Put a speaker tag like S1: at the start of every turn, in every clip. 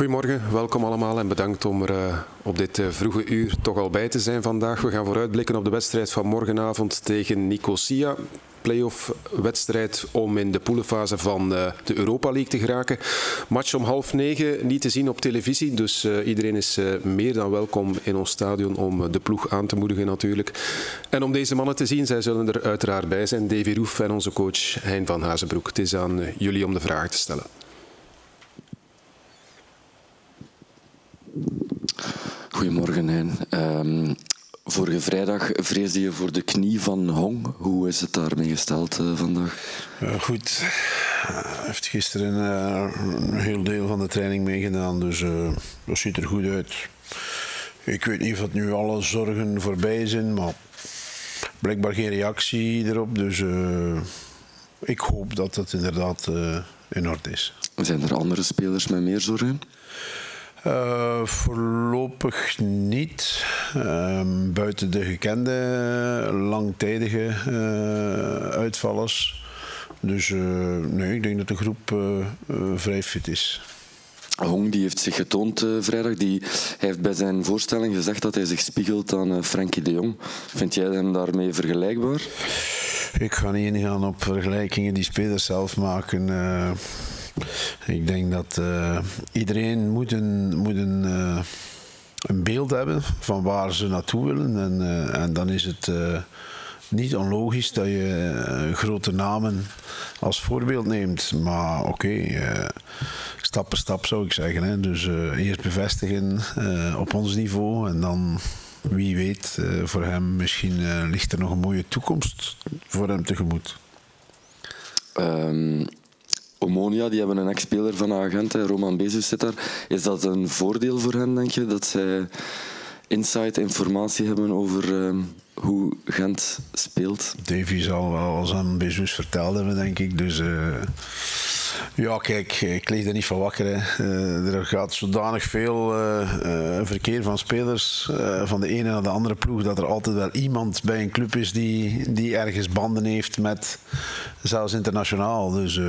S1: Goedemorgen, welkom allemaal en bedankt om er uh, op dit uh, vroege uur toch al bij te zijn vandaag. We gaan vooruitblikken op de wedstrijd van morgenavond tegen Nicosia playoff wedstrijd om in de poelenfase van uh, de Europa League te geraken. Match om half negen, niet te zien op televisie. Dus iedereen is meer dan welkom in ons stadion om de ploeg aan te moedigen natuurlijk. En om deze mannen te zien, zij zullen er uiteraard bij zijn. Davy Roef en onze coach Hein van Hazenbroek. Het is aan jullie om de vragen te stellen.
S2: Goedemorgen, Hein. Um, vorige vrijdag vreesde je voor de knie van Hong. Hoe is het daarmee gesteld uh, vandaag?
S3: Uh, goed. Hij heeft gisteren uh, een heel deel van de training meegedaan, dus dat ziet er goed uit. Ik weet niet of het nu alle zorgen voorbij zijn, maar blijkbaar geen reactie erop. Dus ik hoop dat het inderdaad in orde is.
S2: Zijn er andere spelers met meer zorgen?
S3: Uh, voorlopig niet. Uh, buiten de gekende langtijdige uh, uitvallers. Dus nee, ik denk dat de groep vrij fit is.
S2: Hong die heeft zich getoond vrijdag. Die, hij heeft bij zijn voorstelling gezegd dat hij zich spiegelt aan Frankie de Jong. Vind jij hem daarmee vergelijkbaar?
S3: Ik ga niet ingaan op vergelijkingen die spelers zelf maken. Ik denk dat uh, iedereen moet een, moet een, uh, een beeld hebben van waar ze naartoe willen. En, uh, en dan is het niet onlogisch dat je grote namen als voorbeeld neemt. Maar oké, stap per stap zou ik zeggen. Hè. Dus eerst bevestigen op ons niveau en dan wie weet, voor hem misschien ligt er nog een mooie toekomst voor hem tegemoet.
S2: Um, Omonia, die hebben een ex-speler van Agent, Roman Bezus zit daar. Is dat een voordeel voor hen, denk je, dat zij insight, informatie hebben over uh, hoe Gent speelt?
S3: Davy zal wel als aan Bezus verteld hebben, denk ik. Dus uh, ja, kijk, ik lees er niet van wakker. Hè. Uh, er gaat zodanig veel verkeer van spelers van de ene naar de andere ploeg dat er altijd wel iemand bij een club is die, die ergens banden heeft met, zelfs internationaal. Dus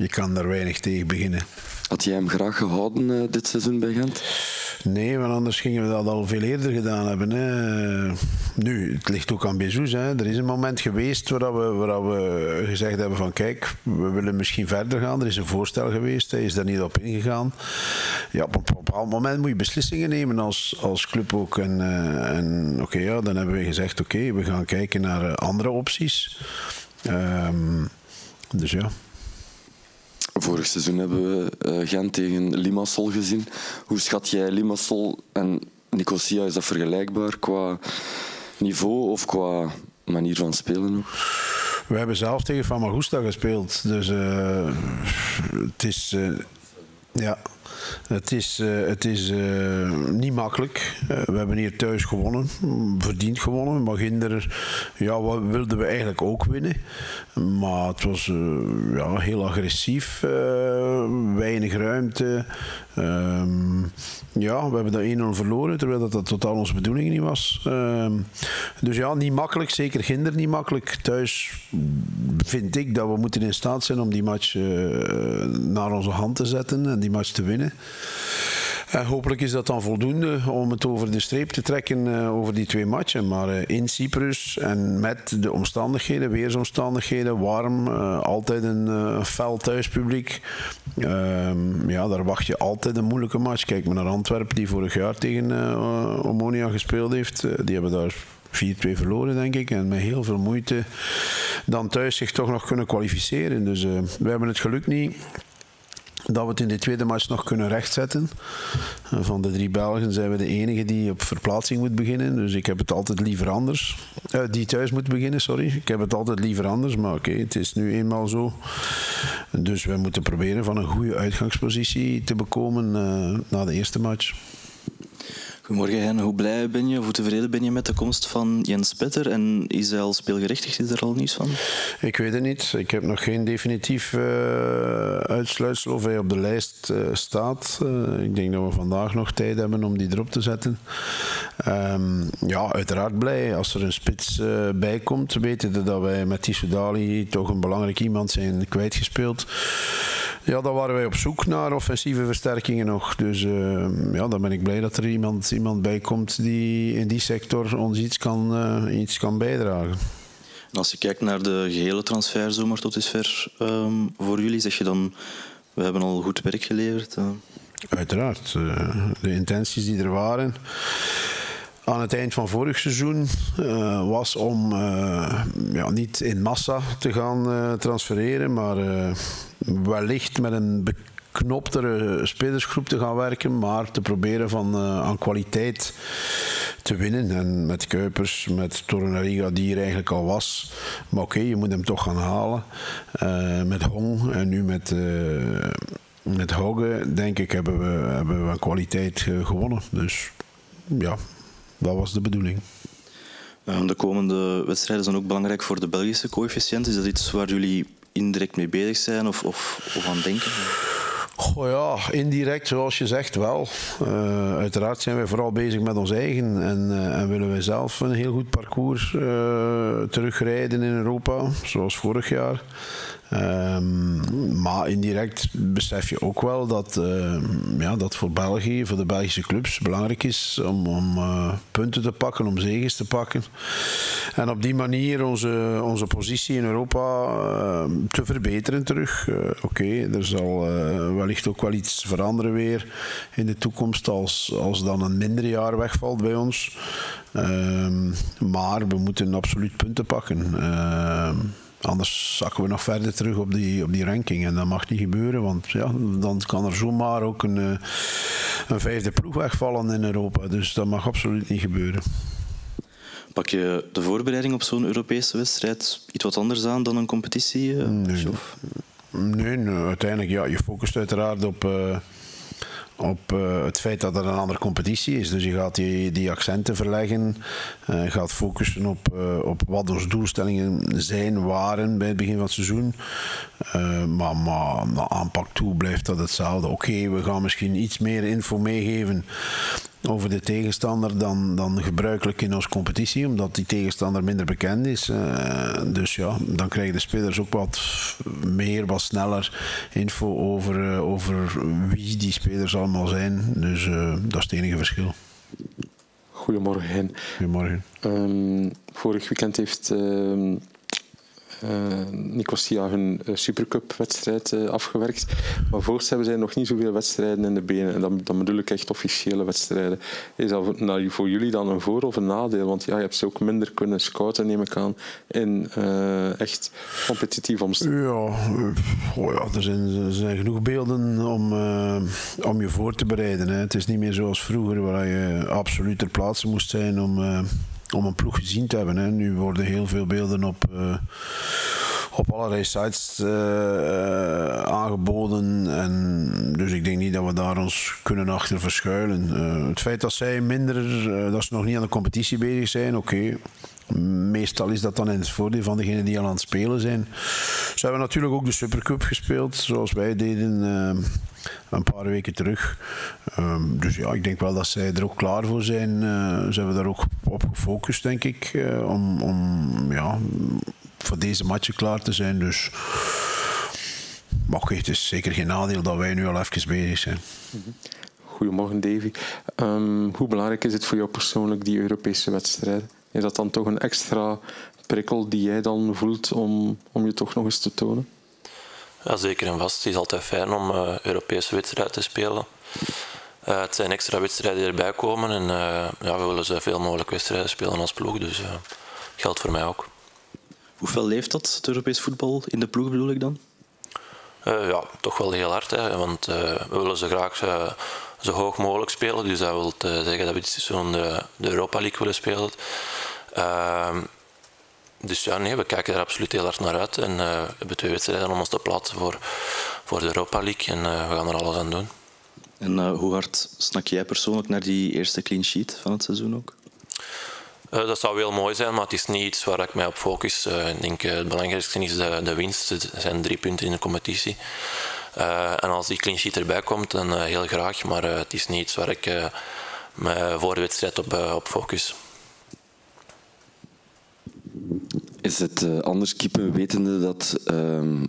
S3: je kan daar weinig tegen beginnen.
S2: Had jij hem graag gehouden uh, dit seizoen bij Gent?
S3: Nee, want anders gingen we dat al veel eerder gedaan hebben. Hè. Nu, het ligt ook aan Bezos. Hè. Er is een moment geweest waar we, waar we gezegd hebben van kijk, we willen misschien verder gaan. Er is een voorstel geweest, hij is daar niet op ingegaan. Ja, op een bepaald moment moet je beslissingen nemen als, als club ook. En, en oké, okay, ja, dan hebben we gezegd oké, okay, we gaan kijken naar uh, andere opties. Um, dus ja.
S2: Vorig seizoen hebben we uh, Gent tegen Limassol gezien. Hoe schat jij Limassol en Nicosia? Is dat vergelijkbaar qua niveau of qua manier van spelen ook?
S3: We hebben zelf tegen Famagusta gespeeld. Dus uh, het is... Uh, ja, het is, het is niet makkelijk. Uh, we hebben hier thuis gewonnen, verdiend gewonnen. Maar Ginder ja, wilden we eigenlijk ook winnen. Maar het was ja, heel agressief, weinig ruimte. Um, ja, we hebben dat 1-0 verloren, terwijl dat, dat totaal onze bedoeling niet was. Um, dus ja, niet makkelijk, zeker Ginder niet makkelijk. Thuis vind ik dat we moeten in staat zijn om die match naar onze hand te zetten en die match te winnen. En hopelijk is dat dan voldoende om het over de streep te trekken uh, over die twee matchen. Maar uh, in Cyprus en met de omstandigheden, weersomstandigheden, warm, altijd een fel thuispubliek. Ehm, ja, daar wacht je altijd een moeilijke match. Kijk maar naar Antwerpen, die vorig jaar tegen Omonia gespeeld heeft. die hebben daar 4-2 verloren, denk ik. En met heel veel moeite dan thuis zich toch nog kunnen kwalificeren. Dus we hebben het geluk niet dat we het in de tweede match nog kunnen rechtzetten. Van de drie Belgen zijn we de enige die op verplaatsing moet beginnen. Dus ik heb het altijd liever anders. Uh, die thuis moet beginnen, sorry. Ik heb het altijd liever anders, maar oké, het is nu eenmaal zo. Dus we moeten proberen van een goede uitgangspositie te bekomen uh, na de eerste match.
S4: Hen, hoe blij ben je, hoe tevreden ben je met de komst van Jens Petter en is hij al speelgerechtigd? Is er al nieuws van?
S3: Ik weet het niet. Ik heb nog geen definitief uh, uitsluitsel of hij op de lijst uh, staat. Uh, ik denk dat we vandaag nog tijd hebben om die erop te zetten. Um, ja, uiteraard blij. Als er een spits bij komt, weten we dat wij met Tissoudali toch een belangrijk iemand zijn kwijtgespeeld. Ja, dan waren wij op zoek naar offensieve versterkingen nog. Dus uh, ja, dan ben ik blij dat er iemand, iemand bij komt die in die sector ons iets kan, uh, iets kan bijdragen.
S4: En als je kijkt naar de gehele transferzomer tot dusver um, voor jullie, zeg je dan, we hebben al goed werk geleverd? Uh.
S3: Uiteraard. de intenties die er waren aan het eind van vorig seizoen uh, was om uh, ja, niet in massa te gaan uh, transfereren, maar wellicht met een beknoptere spelersgroep te gaan werken, maar te proberen van, aan kwaliteit te winnen. En met Kuipers, met Torunariga, die er eigenlijk al was. Maar oké, je moet hem toch gaan halen. met Hong en nu met met Hoge, denk ik, hebben we, hebben we kwaliteit gewonnen. Dus ja, dat was de bedoeling.
S4: Ehm, de komende wedstrijden zijn ook belangrijk voor de Belgische coëfficiënt. Is dat iets waar jullie indirect mee bezig zijn of, of, of aan denken?
S3: Goh ja, indirect zoals je zegt wel. Uh, uiteraard zijn wij vooral bezig met ons eigen en, uh, en willen wij zelf een heel goed parcours uh, terugrijden in Europa, zoals vorig jaar. Um, maar indirect besef je ook wel dat, uh, ja, dat voor België, voor de Belgische clubs, belangrijk is om, om uh, punten te pakken, om zegens te pakken. En op die manier onze, onze positie in Europa uh, te verbeteren terug. Oké, okay, er zal wellicht ook wel iets veranderen weer in de toekomst als, als dan een minder jaar wegvalt bij ons. Ehm, maar we moeten absoluut punten pakken. Anders zakken we nog verder terug op die, op die ranking. En dat mag niet gebeuren, want ja, dan kan er zomaar ook een, eh, een vijfde ploeg wegvallen in Europa. Dus dat mag absoluut niet gebeuren.
S4: Pak je de voorbereiding op zo'n Europese wedstrijd iets wat anders aan dan een competitie? Uh,
S3: nee. nee, nee, uiteindelijk ja, je focust uiteraard op. Uh, op uh, het feit dat er een andere competitie is. Dus je gaat die, die accenten verleggen, uh, gaat focussen op, uh, op wat onze doelstellingen zijn, waren bij het begin van het seizoen. maar, maar naar aanpak toe blijft dat hetzelfde. Oké, we gaan misschien iets meer info meegeven over de tegenstander dan, dan gebruikelijk in onze competitie, omdat die tegenstander minder bekend is. Uh, dus ja, dan krijgen de spelers ook wat meer, wat sneller info over, uh, over wie die spelers allemaal zijn. Dus uh, dat is het enige verschil.
S1: Goedemorgen.
S3: Goedemorgen.
S1: Um, vorig weekend heeft uh, uh, Nicosia hun uh, Supercup-wedstrijd uh, afgewerkt. Maar voorts hebben zij nog niet zoveel wedstrijden in de benen. En dan, dan bedoel ik echt officiële wedstrijden. Is dat nou, voor jullie dan een voor- of een nadeel? Want ja, je hebt ze ook minder kunnen scouten, neem ik aan, in echt competitief omstandigheden.
S3: Ja, er, zijn, er zijn genoeg beelden om, om je voor te bereiden. Hè. Het is niet meer zoals vroeger, waar je absoluut ter plaatse moest zijn om om een ploeg gezien te hebben. Hè. Nu worden heel veel beelden op, op allerlei sites uh, aangeboden. En dus ik denk niet dat we daar ons kunnen achter verschuilen. Uh, het feit dat zij minder, dat ze nog niet aan de competitie bezig zijn, oké. Meestal is dat dan in het voordeel van degenen die al aan het spelen zijn. Ze hebben natuurlijk ook de Supercup gespeeld, zoals wij deden een paar weken terug. Um, dus ja, ik denk wel dat zij er ook klaar voor zijn. Uh, ze hebben daar ook op gefocust, denk ik, om, om ja, voor deze matchen klaar te zijn. Dus maar okay, het is zeker geen nadeel dat wij nu al even bezig zijn.
S1: Goedemorgen, Davy. Um, hoe belangrijk is het voor jou persoonlijk, die Europese wedstrijd? Is dat dan toch een extra prikkel die jij dan voelt om, om je toch nog eens te tonen?
S5: Ja, zeker en vast. Het is altijd fijn om uh, Europese wedstrijden te spelen. Uh, het zijn extra wedstrijden die erbij komen en uh, ja, we willen zoveel mogelijk wedstrijden spelen als ploeg, dus uh, geldt voor mij ook.
S4: Hoeveel leeft dat, het Europees voetbal, in de ploeg bedoel ik dan?
S5: ja, toch wel heel hard, hè, want we willen ze graag zo hoog mogelijk spelen, dus dat wil zeggen dat we dit seizoen de, de Europa League willen spelen. Ehm, dus ja, nee, we kijken er absoluut heel hard naar uit. En we hebben twee wedstrijden om ons te plaatsen voor, voor de Europa League. En we gaan er alles aan doen.
S4: En hoe hard snak jij persoonlijk naar die eerste clean sheet van het seizoen ook?
S5: Dat zou heel mooi zijn, maar het is niet iets waar ik mij op focus. ik denk het belangrijkste is de, de winst. Er zijn drie punten in de competitie. en als die clean erbij komt, dan heel graag. Maar het is niet iets waar ik me voor de wedstrijd op, op focus.
S2: Is het anders keeper wetende dat uh,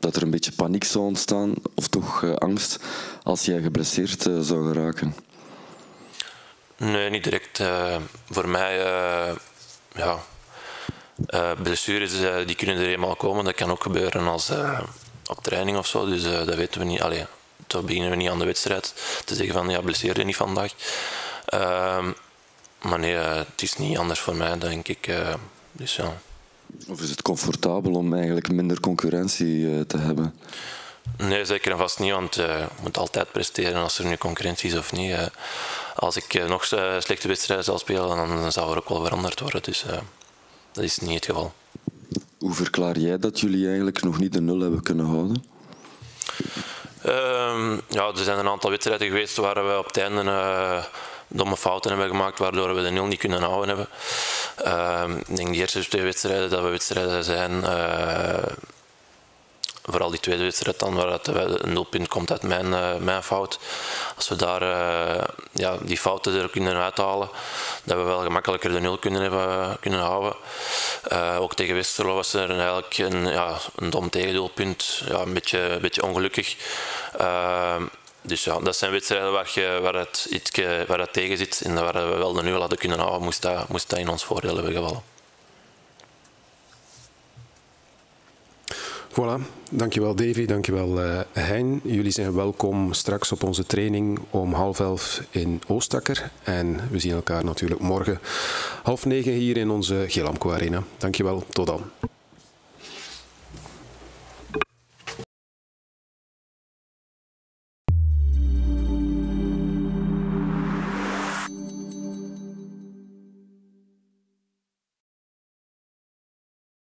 S2: dat er een beetje paniek zou ontstaan, of toch angst, als jij geblesseerd zou geraken?
S5: Nee, niet direct. Uh, voor mij, ja, blessures die kunnen er eenmaal komen. Dat kan ook gebeuren als op training of zo, dus dat weten we niet. Allee, toen beginnen we niet aan de wedstrijd te zeggen van ja, blesseer je niet vandaag. Ehm, maar nee, het is niet anders voor mij, denk ik. dus ja.
S2: Of is het comfortabel om eigenlijk minder concurrentie eh, te hebben?
S5: Nee, zeker en vast niet, want je moet altijd presteren als er nu concurrentie is of niet. Als ik nog slechte wedstrijden zou spelen, dan zou er ook wel veranderd worden. Dus dat is niet het geval.
S2: Hoe verklaar jij dat jullie eigenlijk nog niet de nul hebben kunnen houden?
S5: Uh, ja, er zijn een aantal wedstrijden geweest waar we op het einde domme fouten hebben gemaakt, waardoor we de nul niet kunnen houden hebben. Uh, ik denk de eerste twee wedstrijden dat we wedstrijden zijn. Uh, vooral die tweede wedstrijd dan, waar het, een nulpunt komt uit mijn, uh, mijn fout. Als we daar uh, ja, die fouten er kunnen uithalen, dat we wel gemakkelijker de nul kunnen, hebben, kunnen houden. Ook tegen Westerlo was er eigenlijk een, ja, een dom tegendoelpunt, ja, een, beetje, een beetje ongelukkig. Dus ja, dat zijn wedstrijden waar, je, waar, het, iets, waar het tegen zit en waar we wel de nul hadden kunnen houden, moest dat, moest dat in ons voordeel hebben gevallen.
S1: Voilà, dankjewel Davy, dankjewel uh, Hein. Jullie zijn welkom straks op onze training om half elf in Oostakker. En we zien elkaar natuurlijk morgen half negen hier in onze Gelamco Arena. Dankjewel, tot dan.